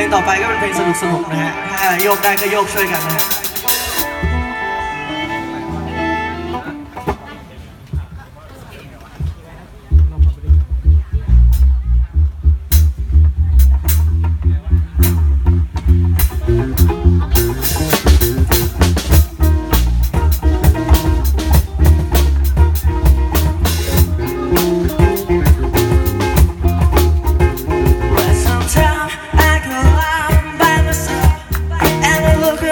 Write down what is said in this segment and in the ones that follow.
ลงต่อไปก็เป็นเพลงสนุกสนุกๆนะฮะถ้าโยกได้ก็โยกช่วยกันนะฮะ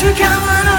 Şu kanına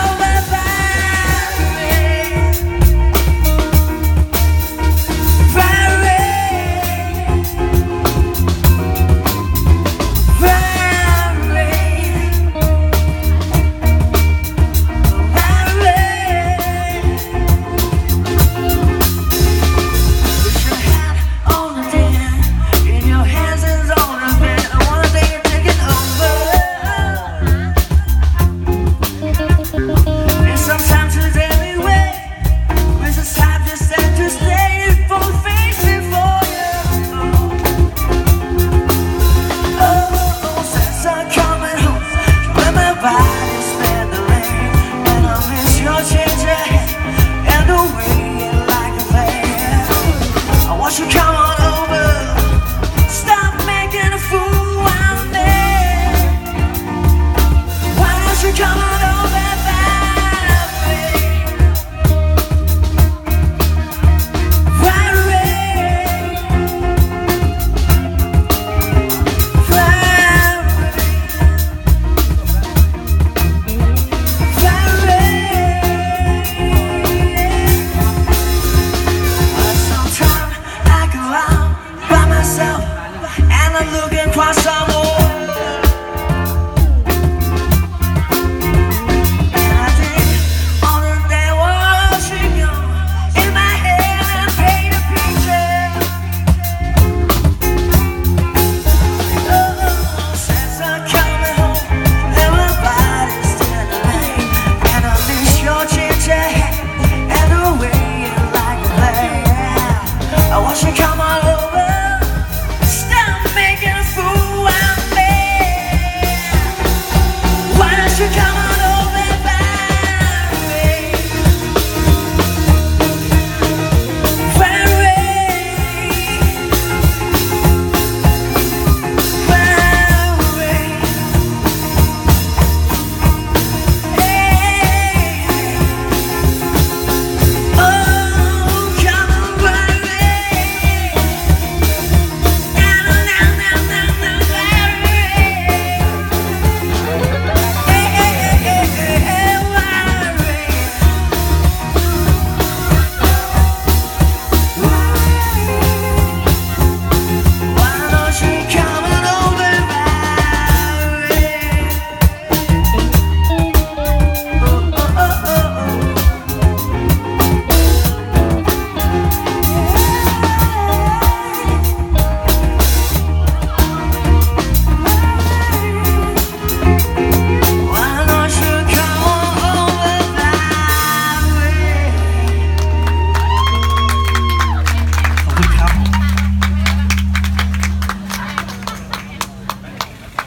down and I'm looking for someone.